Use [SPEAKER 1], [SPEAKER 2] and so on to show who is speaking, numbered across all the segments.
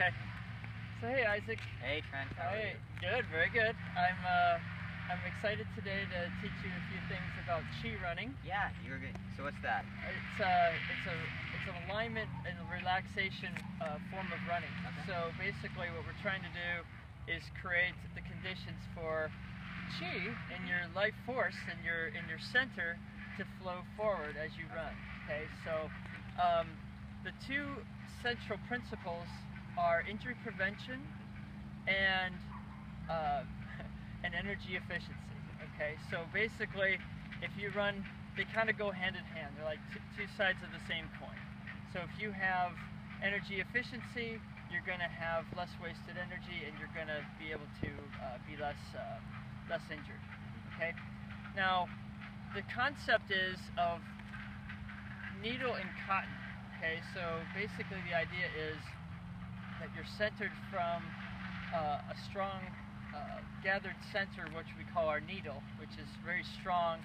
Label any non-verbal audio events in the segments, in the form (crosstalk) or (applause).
[SPEAKER 1] Okay. So hey Isaac.
[SPEAKER 2] Hey Trent, how
[SPEAKER 1] Hey,
[SPEAKER 2] are you?
[SPEAKER 1] good, very good. I'm uh, I'm excited today to teach you a few things about chi running.
[SPEAKER 2] Yeah, you were good. So what's that?
[SPEAKER 1] It's a it's a it's an alignment and relaxation uh, form of running.
[SPEAKER 2] Okay.
[SPEAKER 1] So basically, what we're trying to do is create the conditions for chi and your life force and your in your center to flow forward as you run. Okay, so um, the two central principles are injury prevention and uh, (laughs) and energy efficiency. Okay, so basically, if you run, they kind of go hand in hand. They're like two sides of the same coin. So if you have energy efficiency, you're going to have less wasted energy, and you're going to be able to uh, be less uh, less injured. Okay. Now, the concept is of needle and cotton. Okay, so basically the idea is that you're centered from uh, a strong uh, gathered center, which we call our needle, which is very strong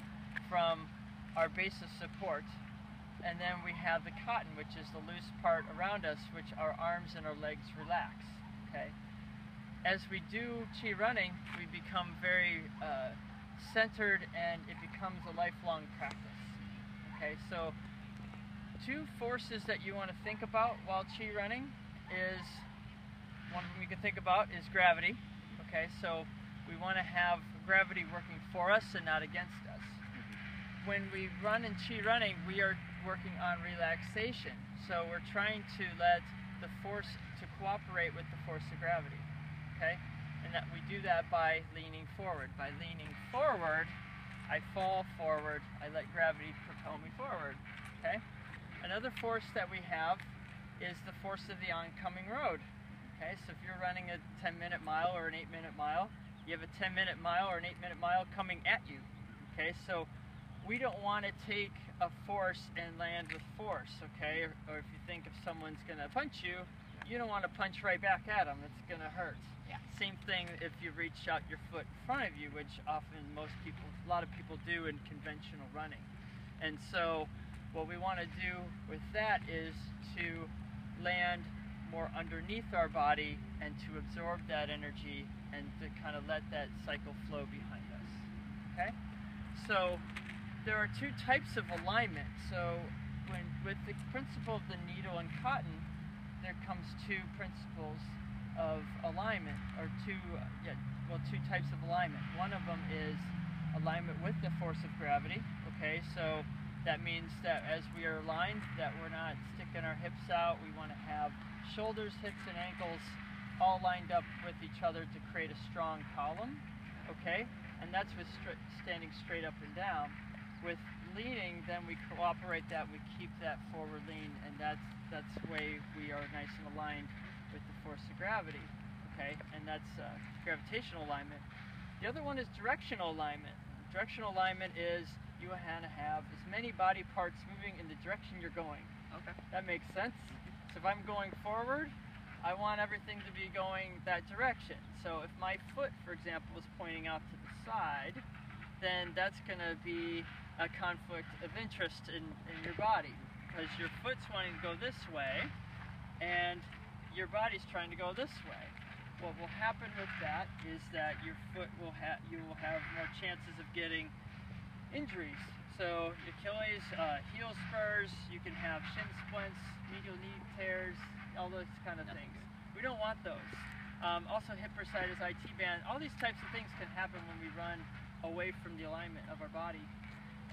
[SPEAKER 1] from our base of support. And then we have the cotton, which is the loose part around us, which our arms and our legs relax. Okay. As we do chi running, we become very uh, centered, and it becomes a lifelong practice. Okay, so two forces that you want to think about while chi running is one we can think about is gravity. Okay, so we want to have gravity working for us and not against us. Mm-hmm. When we run in chi running, we are working on relaxation. So we're trying to let the force to cooperate with the force of gravity. Okay, and that we do that by leaning forward. By leaning forward, I fall forward. I let gravity propel me forward. Okay. Another force that we have is the force of the oncoming road. Okay, so if you're running a 10 minute mile or an 8 minute mile, you have a 10 minute mile or an 8 minute mile coming at you. Okay, so we don't want to take a force and land with force, okay? Or, or if you think if someone's going to punch you, you don't want to punch right back at them, it's going to hurt.
[SPEAKER 2] Yeah.
[SPEAKER 1] Same thing if you reach out your foot in front of you, which often most people, a lot of people do in conventional running. And so what we want to do with that is to land more underneath our body and to absorb that energy and to kind of let that cycle flow behind us. Okay? So there are two types of alignment. So when with the principle of the needle and cotton, there comes two principles of alignment or two yeah, well two types of alignment. One of them is alignment with the force of gravity. Okay? So that means that as we are aligned, that we're not sticking our hips out. We want to have shoulders, hips, and ankles all lined up with each other to create a strong column. Okay, and that's with stri- standing straight up and down. With leaning, then we cooperate that. We keep that forward lean, and that's that's the way we are nice and aligned with the force of gravity. Okay, and that's uh, gravitational alignment. The other one is directional alignment. Directional alignment is you want to have as many body parts moving in the direction you're going.
[SPEAKER 2] Okay.
[SPEAKER 1] That makes sense. So if I'm going forward, I want everything to be going that direction. So if my foot, for example, is pointing out to the side, then that's going to be a conflict of interest in, in your body because your foot's wanting to go this way and your body's trying to go this way. What will happen with that is that your foot will have you will have more chances of getting injuries. So Achilles, uh, heel spurs, you can have shin splints, medial knee tears, all those kind of things. We don't want those. Um, also hip bursitis, IT band, all these types of things can happen when we run away from the alignment of our body.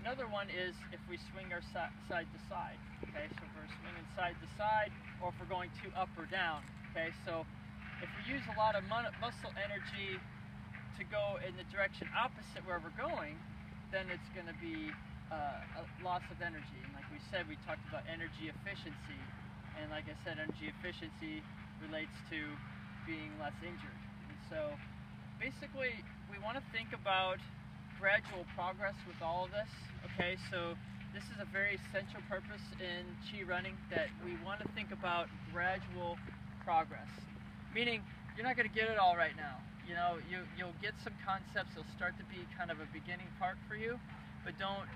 [SPEAKER 1] Another one is if we swing our si- side to side. Okay, so if we're swinging side to side, or if we're going too up or down. Okay, so if we use a lot of muscle energy to go in the direction opposite where we're going, then it's going to be uh, a loss of energy. And like we said, we talked about energy efficiency. And like I said, energy efficiency relates to being less injured. And so basically, we want to think about gradual progress with all of this. Okay, so this is a very essential purpose in Chi running that we want to think about gradual progress. Meaning, you're not going to get it all right now. You know, you, you'll get some concepts, they'll start to be kind of a beginning part for you, but don't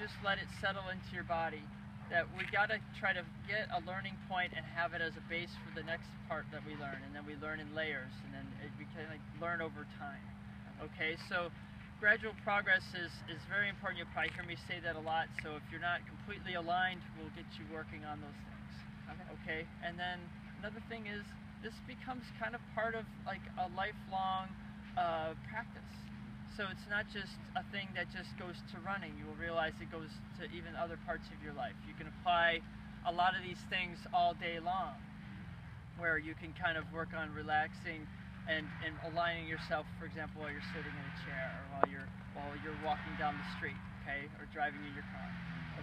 [SPEAKER 1] just let it settle into your body. that we got to try to get a learning point and have it as a base for the next part that we learn, and then we learn in layers, and then it, we can like learn over time. Okay, so gradual progress is, is very important. You'll probably hear me say that a lot. So if you're not completely aligned, we'll get you working on those things.
[SPEAKER 2] Okay.
[SPEAKER 1] Okay, and then another thing is this becomes kind of part of like a lifelong uh, practice. So it's not just a thing that just goes to running. You will realize it goes to even other parts of your life. You can apply a lot of these things all day long, where you can kind of work on relaxing and, and aligning yourself, for example, while you're sitting in a chair or while you're while you're walking down the street, okay, or driving in your car,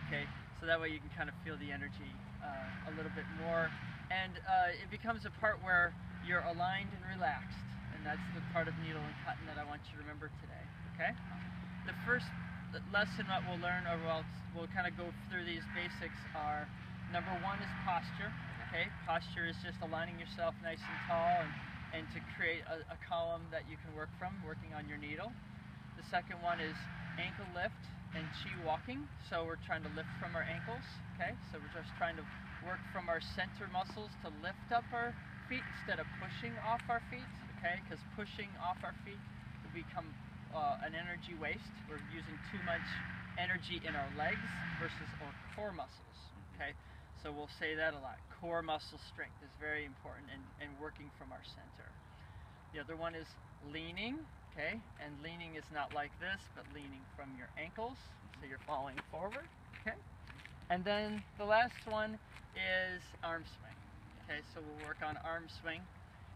[SPEAKER 1] okay. So that way you can kind of feel the energy uh, a little bit more, and uh, it becomes a part where you're aligned and relaxed, and that's the part of needle and cotton that I want you to remember today. Okay. The first lesson that we'll learn, or we'll, we'll kind of go through these basics, are number one is posture. Okay. Posture is just aligning yourself nice and tall and, and to create a, a column that you can work from, working on your needle. The second one is ankle lift and chi walking. So we're trying to lift from our ankles. Okay. So we're just trying to work from our center muscles to lift up our feet instead of pushing off our feet. Okay. Because pushing off our feet will become uh, an energy waste. We're using too much energy in our legs versus our core muscles. Okay, so we'll say that a lot. Core muscle strength is very important and, and working from our center. The other one is leaning. Okay, and leaning is not like this, but leaning from your ankles, so you're falling forward. Okay, and then the last one is arm swing. Okay, so we'll work on arm swing,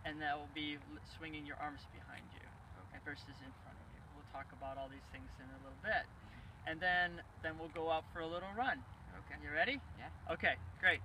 [SPEAKER 1] and that will be swinging your arms behind you okay, versus in front of you. We'll talk about all these things in a little bit, and then then we'll go out for a little run.
[SPEAKER 2] Okay.
[SPEAKER 1] You ready?
[SPEAKER 2] Yeah.
[SPEAKER 1] Okay, great.